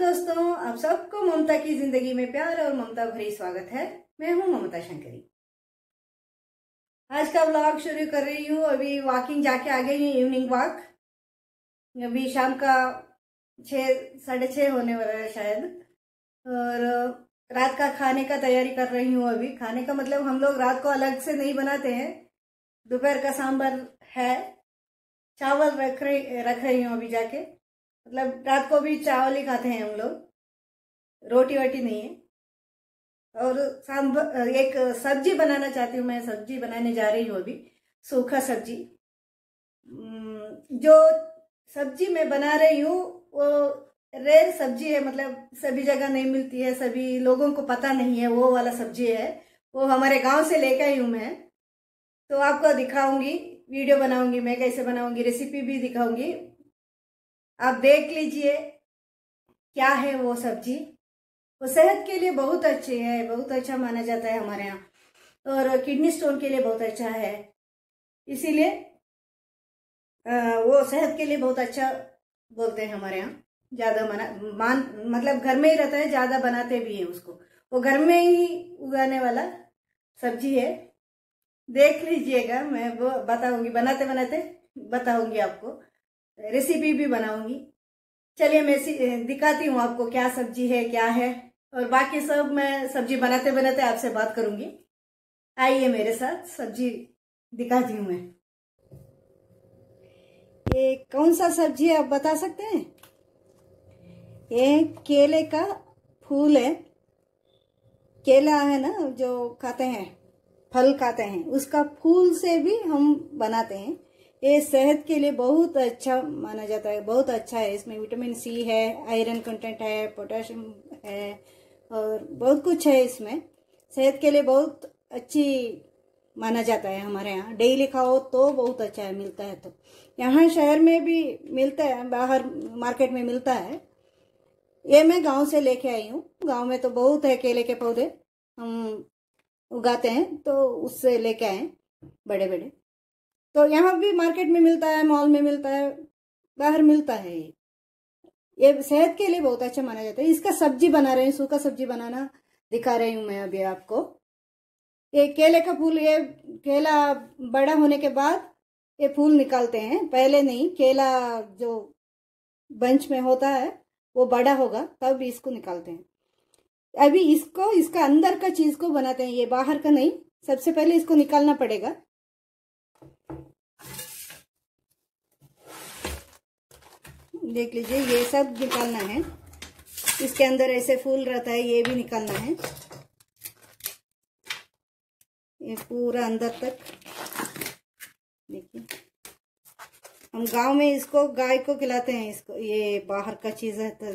दोस्तों, आप सबको ममता की ज़िंदगी में प्यार और ममता भरी स्वागत है। मैं हूँ ममता शंकरी। आज का व्लॉग शुरू कर रही हूँ। अभी वॉकिंग जाके आ गई इवनिंग वॉक अभी शाम का छः साढ़े छः होने वाला है शायद। और रात का खाने का तैयारी कर रही हूँ अभी। खाने का मतलब हम लोग रात को अलग से नहीं बनाते हैं। दोपहर का सांबर है, चावल रख रही रख रही हूँ अभी जाके। मतलब रात को भी चावल ही खाते हैं हम लोग। रोटी वोटी नहीं है। और सांबर एक सब्ज़ी बनाना चाहती हूँ मैं, सब्ज़ी बनाने जा रही हूँ अभी, सूखा सब्ज़ी। जो सब्ज़ी मैं बना रही हूँ, वो रेयर सब्ज़ी है मतलब सभी जगह नहीं मिलती है, सभी लोगों को पता नहीं है, वो वाला सब्ज़ी है। वो हमारे गाँव से लेकर आई हूँ मैं। तो आपको दिखाऊँगी, वीडियो बनाऊँगी, मैं कैसे बनाऊँगी, रेसिपी भी दिखाऊँगी। आप देख लीजिए क्या है वो सब्ज़ी। वो सेहत के लिए बहुत अच्छी है, बहुत अच्छा माना जाता है हमारे यहाँ। और किडनी स्टोन के लिए बहुत अच्छा है। इसीलिए वो सेहत के लिए बहुत अच्छा बोलते हैं हमारे यहाँ। ज़्यादा मना मतलब घर में ही रहता है, ज़्यादा बनाते भी हैं उसको। वो घर में ही उगाने वाला सब्ज़ी है। देख लीजिएगा, मैं वो बताऊँगी बनाते बनाते बताऊँगी आपको। रेसिपी भी बनाऊँगी। चलिए मैं दिखाती हूँ आपको क्या सब्ज़ी है, क्या है। और बाकी सब मैं सब्ज़ी बनाते बनाते आपसे बात करूँगी। आइए मेरे साथ सब्ज़ी दिखाती हूँ मैं। ये कौन सा सब्ज़ी है आप बता सकते हैं? ये केले का फूल है। केला है ना, जो खाते हैं, फल खाते हैं, उसका फूल से भी हम बनाते हैं। ये सेहत के लिए बहुत अच्छा माना जाता है, बहुत अच्छा है। इसमें विटामिन सी है, आयरन कंटेंट है, पोटेशियम है और बहुत कुछ है इसमें। सेहत के लिए बहुत अच्छी माना जाता है हमारे यहाँ। डेली खाओ तो बहुत अच्छा है, मिलता है तो। यहाँ शहर में भी मिलता है, बाहर मार्केट में मिलता है। ये मैं गाँव से लेके आई हूँ। गाँव में तो बहुत है केले के पौधे। हम उगाते हैं तो उससे लेके आए बड़े बड़े तो यहाँ भी मार्केट में मिलता है मॉल में मिलता है, बाहर मिलता है ये। सेहत के लिए बहुत अच्छा माना जाता है। इसका सब्ज़ी बना रहे हैं, सूखा सब्ज़ी बनाना दिखा रही हूँ मैं अभी आपको। ये केले का फूल, ये केला बड़ा होने के बाद ये फूल निकालते हैं। पहले नहीं, केला जो बंच में होता है, वो बड़ा होगा, तब इसको निकालते हैं। अभी इसको, इसका अंदर का चीज़ को बनाते हैं, ये बाहर का नहीं। सबसे पहले इसको निकालना पड़ेगा। देख लीजिए, ये सब निकालना है। इसके अंदर ऐसे फूल रहता है, ये भी निकालना है। ये पूरा अंदर तक। देखिए। हम गाँव में इसको, गाय को खिलाते हैं, इसको, ये बाहर का चीज़ होता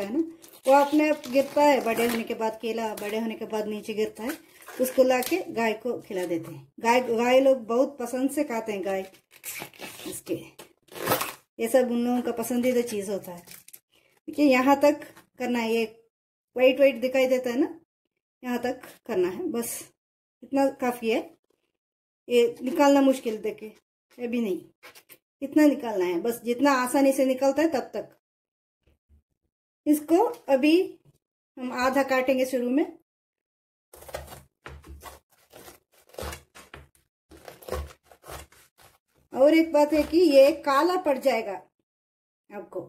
है ना। वो अपने आप गिरता है, बड़े होने के बाद केला, बड़े होने के बाद नीचे गिरता है। उसको लाके गाय को खिला देते हैं। गाय गाय लोग बहुत पसंद से खाते हैं गाय। इसके ये सब उन लोगों का पसंदीदा चीज़ होता है। देखिए, यहाँ तक करना है, ये वाइट वाइट दिखाई देता है ना, यहाँ तक करना है, बस इतना काफ़ी है। ये निकालना मुश्किल देखे अभी नहीं। इतना निकालना है, बस जितना आसानी से निकलता है तब तक। इसको अभी हम आधा काटेंगे शुरू में। और एक बात है कि ये काला पड़ जाएगा आपको।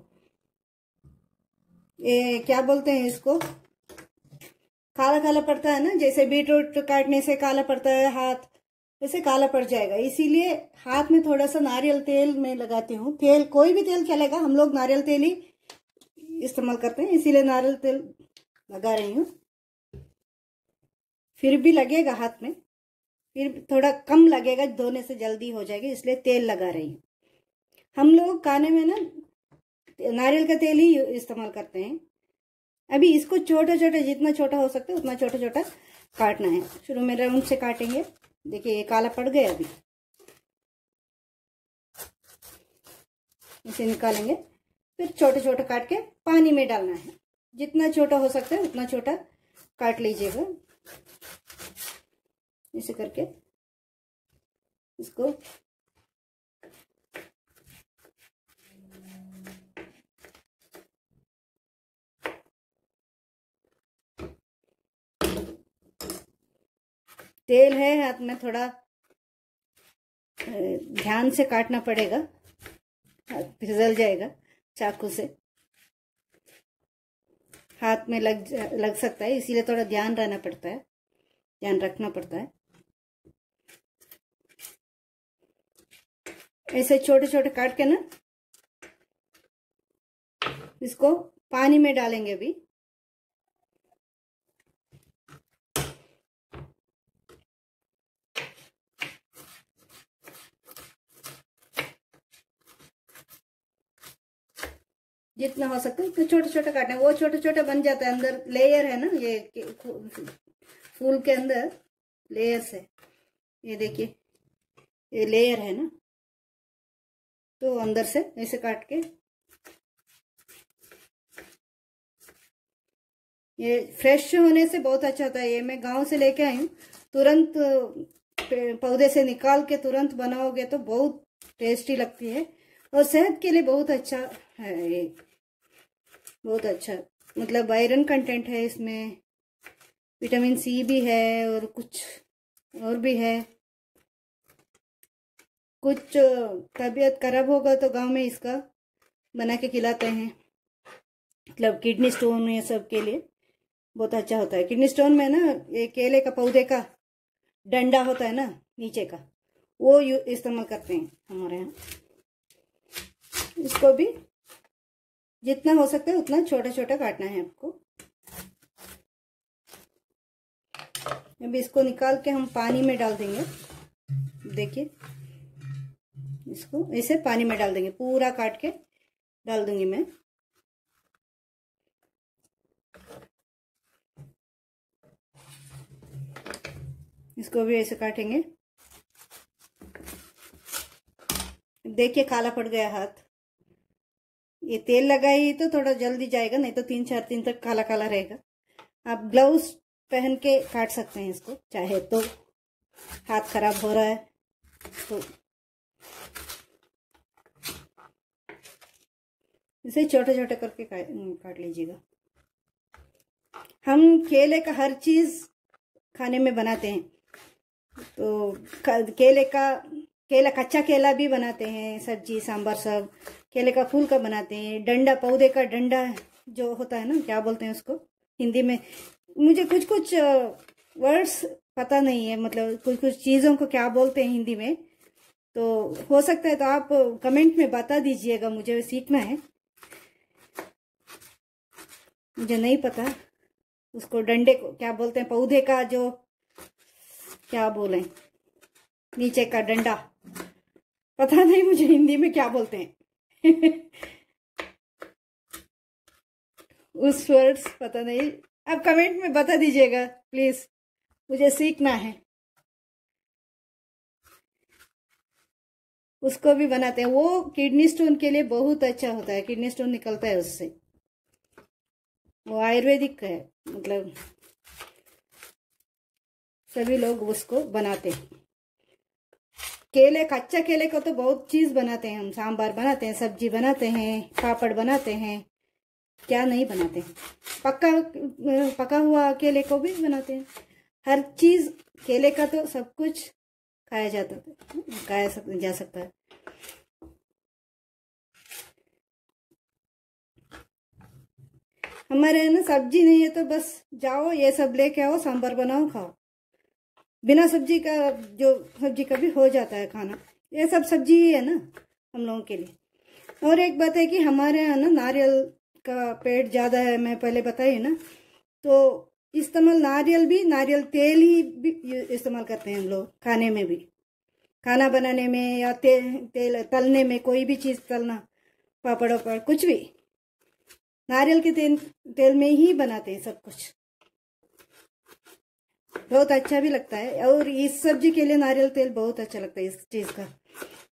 ये क्या बोलते हैं इसको? काला काला पड़ता है ना? जैसे बीटरूट काटने से काला पड़ता है हाथ वैसे काला पड़ जाएगा। इसीलिए हाथ में थोड़ा सा नारियल तेल में लगाती हूँ। तेल, कोई भी तेल चलेगा, हम लोग नारियल तेल ही इस्तेमाल करते हैं। इसीलिए नारियल तेल लगा रही हूँ। फिर भी लगेगा हाथ में। फिर थोड़ा कम लगेगा, धोने से जल्दी हो जाएगी, इसलिए तेल लगा रही हूँ। हम लोग खाने में ना, नारियल का तेल ही इस्तेमाल करते हैं। अभी इसको छोटा छोटा जितना छोटा हो सकता है, उतना छोटा छोटा काटना है। शुरू में राउंड से काटेंगे। देखिए, ये काला पड़ गया अभी। इसे निकालेंगे। फिर छोटे छोटे काट के पानी में डालना है। जितना छोटा हो सकता है, उतना छोटा काट लीजिएगा। इसे करके इसको तेल है हाथ में थोड़ा ध्यान से काटना पड़ेगा फिसल जाएगा चाकू से। हाथ में लग लग सकता है, इसीलिए थोड़ा ध्यान रहना पड़ता है, ध्यान रखना पड़ता है। ऐसे छोटे छोटे काट के ना, इसको पानी में डालेंगे अभी। जितना हो सकता है उतना छोटे छोटे काटने, वो छोटे छोटे बन जाता है अंदर लेयर है ना, ये फूल के अंदर लेयर्स है ये देखिए, ये लेयर है ना। तो अंदर से ऐसे काट के ये फ्रेश होने से बहुत अच्छा होता है। ये मैं गाँव से लेके आई तुरंत पौधे से निकाल के तुरंत बनाओगे तो बहुत टेस्टी लगती है और सेहत के लिए बहुत अच्छा है ये। बहुत अच्छा मतलब आयरन कंटेंट है इसमें विटामिन सी भी है और कुछ और भी है। कुछ तबीयत खराब होगा तो गाँव में इसका बना के खिलाते हैं। मतलब किडनी स्टोन ये सब के लिए बहुत अच्छा होता है। किडनी स्टोन में ना, ये केले का पौधे का डंडा होता है ना, नीचे का, वो इस्तेमाल करते हैं हमारे यहाँ। इसको भी जितना हो सकता है उतना छोटा छोटा काटना है आपको। अभी इसको निकाल के हम पानी में डाल देंगे। देखिए। इसको ऐसे पानी में डाल देंगे, पूरा काट के डाल दूँगी मैं। इसको भी ऐसे काटेंगे। देखिए, काला पड़ गया हाथ। ये तेल लगाई तो थोड़ा जल्दी जाएगा, नहीं तो तीन चार दिन तक काला काला रहेगा। आप ग्लव्स पहन के काट सकते हैं इसको, चाहे तो हाथ खराब हो रहा है तो इसे छोटे छोटे करके काट लीजिएगा। हम केले का हर चीज़ खाने में बनाते हैं। तो केले का, केला, कच्चा केला भी बनाते हैं, सब्ज़ी सांबर सब। केले का फूल का बनाते हैं। डंडा, पौधे का डंडा जो होता है ना, क्या बोलते हैं उसको? हिंदी में। मुझे कुछ कुछ वर्ड्स पता नहीं है मतलब कुछ कुछ चीज़ों को क्या बोलते हैं हिंदी में। तो हो सकता है तो आप कमेंट में बता दीजिएगा, मुझे सीखना है। मुझे नहीं पता। उसको डंडे को, क्या बोलते हैं, पौधे का जो, क्या बोले? नीचे का डंडा। पता नहीं मुझे हिंदी में क्या बोलते हैं। उस वर्ड्स पता नहीं। आप कमेंट में बता दीजिएगा प्लीज़ मुझे सीखना है। उसको भी बनाते हैं। वो किडनी स्टोन के लिए बहुत अच्छा होता है। किडनी स्टोन निकलता है उससे। वो आयुर्वेदिक है मतलब सभी लोग उसको बनाते हैं। केले, कच्चा केले को तो बहुत चीज़ बनाते हैं हम सांबार बनाते हैं, सब्ज़ी बनाते हैं, पापड़ बनाते हैं, क्या नहीं बनाते। हैं पक्का पका हुआ केले को भी बनाते हैं। हर चीज़, केले का तो सब कुछ खाया जाता, खाया जा सकता है। हमारे यहाँ ना सब्ज़ी नहीं है तो बस जाओ, ये सब लेके आओ सांबर बनाओ, खाओ। बिना सब्ज़ी का जो सब्ज़ी का भी हो जाता है खाना, ये सब सब्ज़ी ही है ना हम लोगों के लिए। और एक बात है कि हमारे यहाँ ना नारियल का पेड़ ज़्यादा है, मैं पहले बताई ना तो इस्तेमाल नारियल भी, नारियल तेल ही भी इस्तेमाल करते हैं हम लोग खाने में भी। खाना बनाने में या तेल तेल तलने में कोई भी चीज़ तलना पापड़ वापड़ कुछ भी। नारियल के तेल तेल में ही बनाते हैं सब कुछ। बहुत अच्छा भी लगता है। और इस सब्ज़ी के लिए नारियल तेल बहुत अच्छा लगता है इस चीज़ का,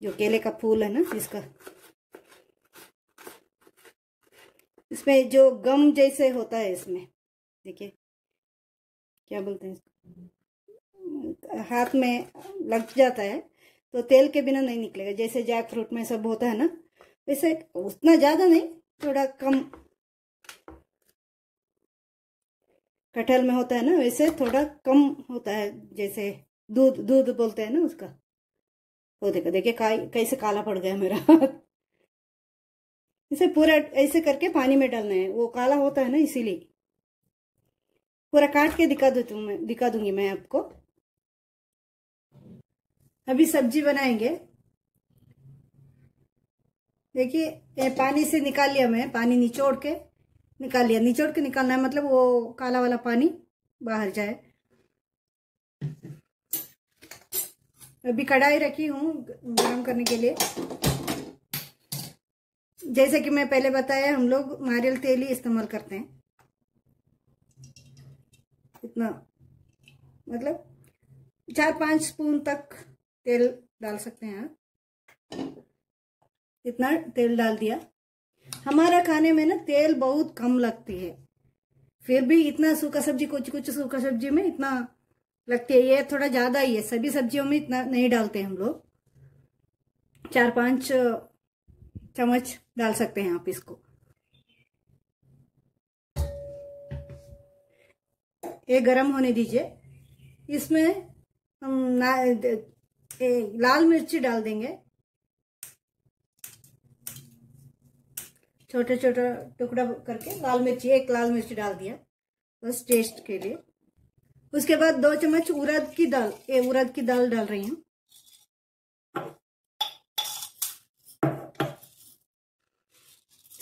जो केले का फूल है ना इसका। इसमें जो गम जैसे होता है इसमें, देखिए, क्या बोलते हैं हाथ में लग जाता है तो तेल के बिना नहीं निकलेगा। जैसे जैक फ्रूट में सब होता है ना, वैसे उतना ज़्यादा नहीं, थोड़ा कम कटहल में होता है ना, वैसे थोड़ा कम होता है, जैसे दूध दूध बोलते हैं ना उसका। वो देखो, देखिए कैसे काला पड़ गया मेरा इसे पूरा, ऐसे करके पानी में डालना है। वो काला होता है ना, इसीलिए। पूरा काट के दिखा दू मैं दिखा दूँगी मैं आपको। अभी सब्ज़ी बनाएँगे। देखिए पानी से निकाल लिया मैं, पानी निचोड़ के। निकाल लिया। निचोड़ के निकालना है मतलब वो काला वाला पानी बाहर जाए। अभी कढ़ाई रखी हूँ गर्म करने के लिए। जैसे कि मैं पहले बताया, हम लोग नारियल तेल ही इस्तेमाल करते हैं। इतना मतलब चार पाँच स्पून तक तेल डाल सकते हैं आप। इतना तेल डाल दिया। हमारा खाने में ना तेल बहुत कम लगती है। फिर भी इतना सूखा सब्ज़ी, कुछ कुछ सूखा सब्ज़ी में इतना लगती है। ये थोड़ा ज़्यादा ही है। सभी सब्जियों में इतना नहीं डालते हम लोग। चार, पाँच चम्मच डाल सकते हैं आप इसको। ये गरम होने दीजिए। इसमें हम लाल मिर्ची डाल देंगे। छोटे छोटे टुकड़ा करके लाल मिर्ची, एक लाल मिर्ची डाल दिया, बस टेस्ट के लिए। उसके बाद दो चम्मच उड़द की दाल, ये उड़द की दाल डाल रही हूँ।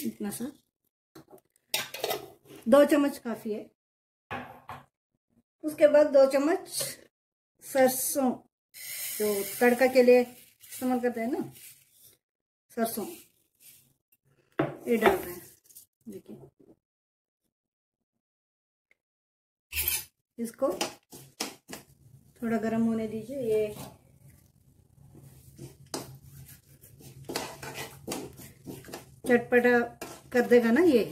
इतना सा। दो चम्मच काफ़ी है। उसके बाद दो चम्मच सरसों, जो तड़का के लिए इस्तेमाल करते हैं ना, सरसों। ये डाल रहे हैं। देखिए। इसको थोड़ा गर्म होने दीजिए, ये चटपटा कर देगा ना ये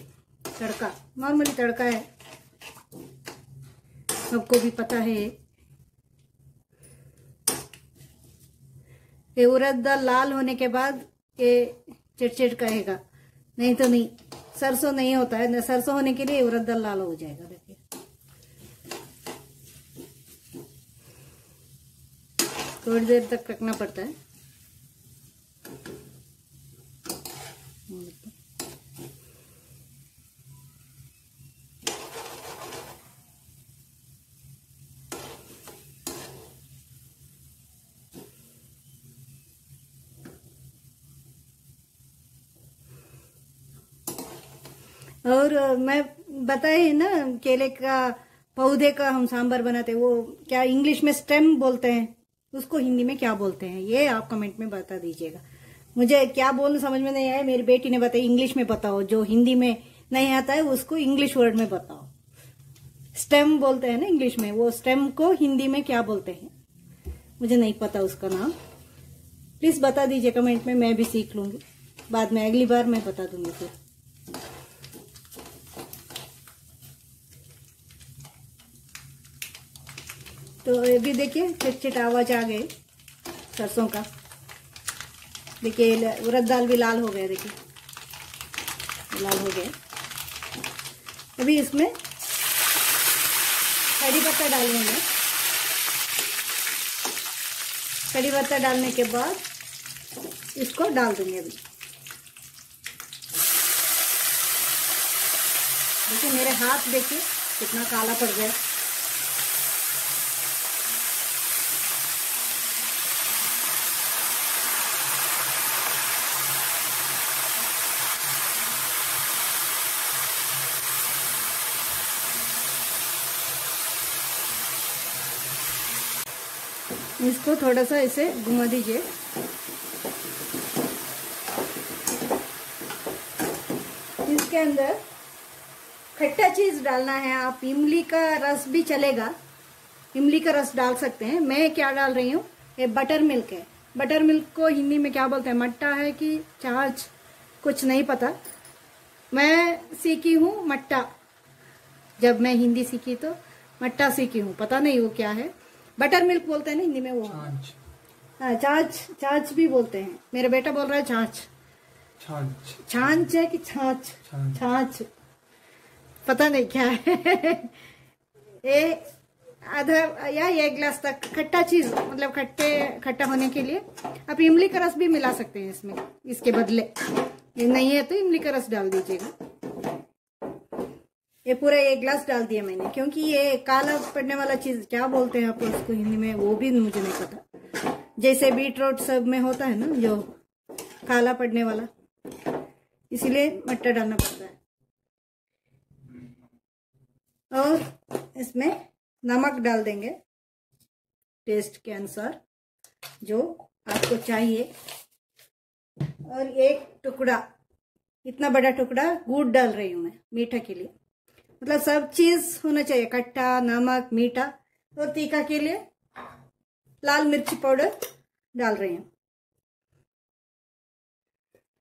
तड़का। नॉर्मली तड़का है। सबको भी पता है। ये उड़द दाल लाल होने के बाद ये चिटचिट कहेगा। नहीं तो नहीं, सरसों नहीं होता है सरसों होने के लिए उरद दल लाल हो जाएगा, देखिए। थोड़ी देर तक रखना पड़ता है। और मैं बताए ना, केले का, पौधे का हम सांबर बनाते वो क्या इंग्लिश में स्टेम बोलते हैं? उसको हिंदी में क्या बोलते हैं? ये आप कमेंट में बता दीजिएगा। मुझे क्या बोलना समझ में नहीं आया, मेरी बेटी ने बताया, इंग्लिश में बताओ, जो हिंदी में नहीं आता है, उसको इंग्लिश वर्ड में बताओ। स्टेम बोलते हैं ना इंग्लिश में, वो स्टेम को हिंदी में क्या बोलते हैं? मुझे नहीं पता उसका नाम। प्लीज़ बता दीजिए कमेंट में, मैं भी सीख लूँगी। बाद में अगली बार मैं बता दूँगी फिर। तो अभी देखिए चिट चिट आवाज़ आ गई सरसों का। देखिए उड़द दाल भी लाल हो गया, देखिए। लाल हो गया। अभी इसमें कड़ी पत्ता डाल लेंगे कड़ी पत्ता डालने के बाद इसको डाल देंगे अभी। देखिए, मेरे हाथ देखिए, कितना काला पड़ गया। इसको थोड़ा सा इसे घुमा दीजिए। इसके अंदर खट्टा चीज़ डालना है आप। इमली का रस भी चलेगा। इमली का रस डाल सकते हैं। मैं क्या डाल रही हूँ? ये बटर मिल्क है। बटर मिल्क को हिंदी में क्या बोलते हैं? मट्टा है कि चार्ज कुछ नहीं पता। मैं सीखी हूँ मट्टा। जब मैं हिंदी सीखी तो मट्टा सीखी हूँ। पता नहीं वो क्या है। बटर मिल्क बोलते हैं ना हिंदी में वो। हाँ छाछ छाछ भी बोलते हैं। मेरा बेटा बोल रहा है छाछ छाछ है कि छाछ? छाछ। पता नहीं क्या है। ये आधा या एक गिलास तक। खट्टा चीज़ मतलब खट्टे खट्टा होने के लिए। आप इमली का रस भी मिला सकते हैं इसमें। इसके बदले। ये नहीं है तो इमली का रस डाल दीजिएगा। ये पूरा एक गिलास डाल दिया मैंने, क्योंकि ये काला पड़ने वाला चीज़ क्या बोलते हैं आप उसको हिंदी में, वो भी मुझे नहीं पता। जैसे बीट रोट सब में होता है ना, जो काला पड़ने वाला, इसीलिए मट्टा डालना पड़ता है। और इसमें नमक डाल देंगे, टेस्ट के अनुसार, जो आपको चाहिए। और एक टुकड़ा, इतना बड़ा टुकड़ा गुड़ डाल रही हूँ मैं, मीठा के लिए। मतलब सब चीज़ होना चाहिए खट्टा नमक, मीठा, और तीखा के लिए लाल मिर्ची पाउडर डाल रही हूँ।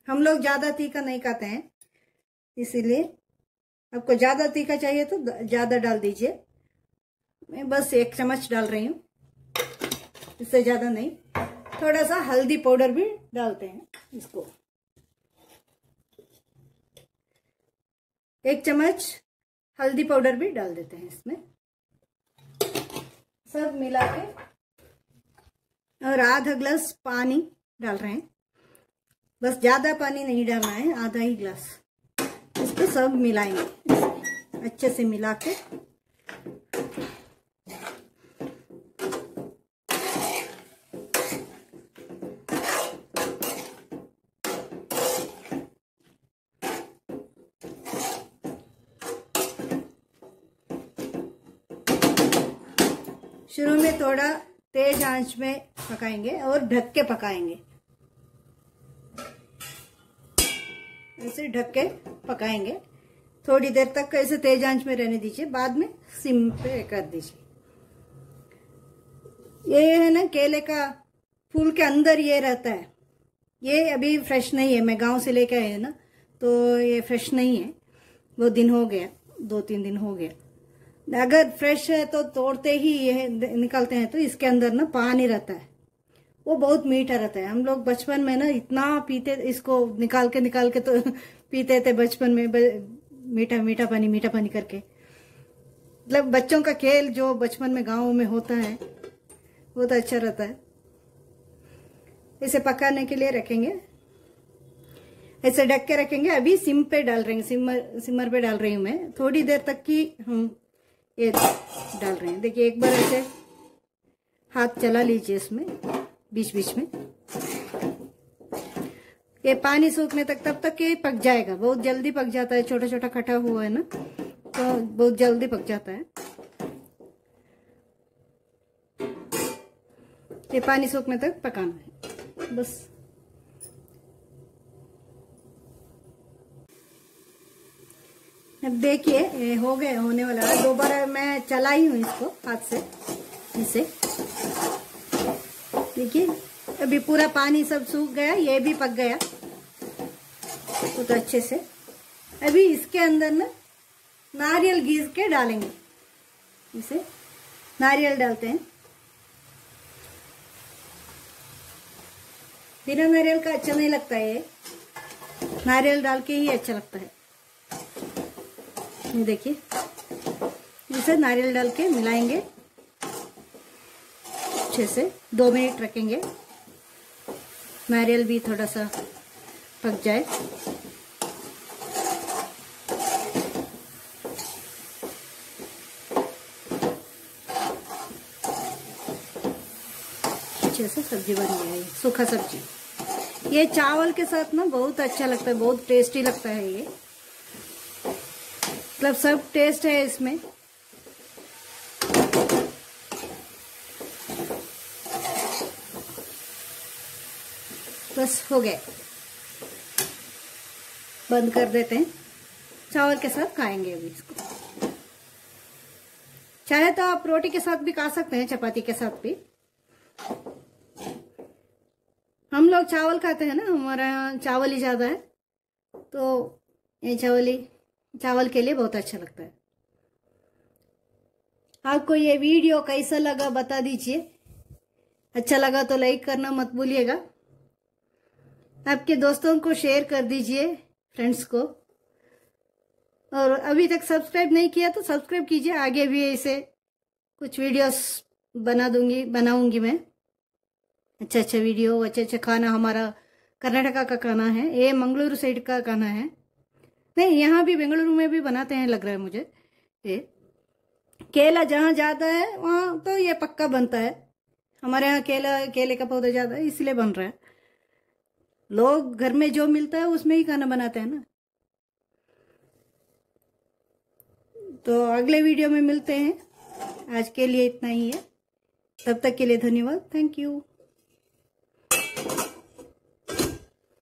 हम लोग ज़्यादा तीखा नहीं खाते हैं, इसीलिए आपको ज़्यादा तीखा चाहिए तो ज़्यादा डाल दीजिए। मैं बस एक चम्मच डाल रही हूँ, इससे ज़्यादा नहीं। थोड़ा सा हल्दी पाउडर भी डालते हैं इसको। एक चम्मच हल्दी पाउडर भी डाल देते हैं इसमें। सब मिला के और आधा ग्लास पानी डाल रहे हैं। बस ज़्यादा पानी नहीं डालना है, आधा ही ग्लास। इसको सब मिलाएँगे। अच्छे से मिला के शुरू में थोड़ा तेज आँच में पकाएँगे और ढक के पकाएँगे। ऐसे ढक के पकाएँगे। थोड़ी देर तक ऐसे तेज आँच में रहने दीजिए। बाद में सिम पे कर दीजिए। ये है ना केले का फूल के अंदर ये रहता है। ये अभी फ्रेश नहीं है। मैं गाँव से लेके आए ना तो ये फ्रेश नहीं है। वो दिन हो गया, दो तीन दिन हो गया। अगर फ्रेश है तो तोड़ते ही ये निकलते हैं तो इसके अंदर ना पानी रहता है। वो बहुत मीठा रहता है। हम लोग बचपन में ना इतना पीते, इसको निकाल के निकाल के तो पीते थे बचपन में मीठा मीठा पानी मीठा पानी करके। मतलब बच्चों का खेल जो बचपन में गाँव में होता है वो तो अच्छा रहता है। इसे पकाने के लिए रखेंगे। ऐसे ढक के रखेंगे। अभी सिम पे डाल रहे हैं, सिमर सिमर पे डाल रही हूँ मैं। थोड़ी देर तक की, हम ये डाल रहे हैं। देखिए, एक बार ऐसे हाथ चला लीजिए इसमें बीच बीच में। ये पानी सूखने तक, तब तक ये पक जाएगा। बहुत जल्दी पक जाता है। छोटा छोटा खटा हुआ है ना तो बहुत जल्दी पक जाता है। ये पानी सूखने तक पकाना है। बस। देखिए हो गए होने वाला है। दोबारा मैं चलाई हूँ इसको हाथ से इसे। देखिए अभी पूरा पानी सब सूख गया ये भी पक गया। तो, अच्छे से। अभी इसके अंदर ना नारियल घीस के डालेंगे। इसे नारियल डालते हैं। बिना नारियल का अच्छा नहीं लगता है नारियल डाल के ही अच्छा लगता है। देखिए, इसे नारियल डाल के मिलाएँगे। अच्छे से दो मिनट रखेंगे। नारियल भी थोड़ा सा पक जाए। अच्छे से सब्ज़ी बन गई सूखा सब्ज़ी। ये चावल के साथ ना बहुत अच्छा लगता है, बहुत टेस्टी लगता है ये। मतलब सब टेस्ट है इसमें। बस हो गए बंद कर देते हैं। चावल के साथ खाएँगे अभी इसको। चाहे तो आप रोटी के साथ भी खा सकते हैं, चपाती के साथ भी। हम लोग चावल खाते हैं ना, हमारा यहाँ चावल ही ज़्यादा है। तो ये चावल ही चावल के लिए बहुत अच्छा लगता है। आपको ये वीडियो कैसा लगा बता दीजिए। अच्छा लगा तो लाइक करना मत भूलिएगा। आपके दोस्तों को शेयर कर दीजिए फ्रेंड्स को। और अभी तक सब्सक्राइब नहीं किया तो सब्सक्राइब कीजिए, आगे भी ऐसे कुछ वीडियोस बना दूँगी, बनाऊँगी मैं। अच्छा अच्छा वीडियो अच्छे अच्छे खाना हमारा कर्नाटका का खाना है, ये मंगलुरु साइड का खाना है। नहीं, यहाँ भी बेंगलुरु में भी बनाते हैं लग रहा है मुझे, ये। केला जहाँ ज़्यादा है, वहाँ तो ये पक्का बनता है। हमारे यहाँ केला, केले का पौधा ज़्यादा है, इसलिए बन रहा है। लोग घर में जो मिलता है, उसमें ही खाना बनाते हैं ना। तो अगले वीडियो में मिलते हैं। आज के लिए इतना ही है। तब तक के लिए धन्यवाद। Thank you.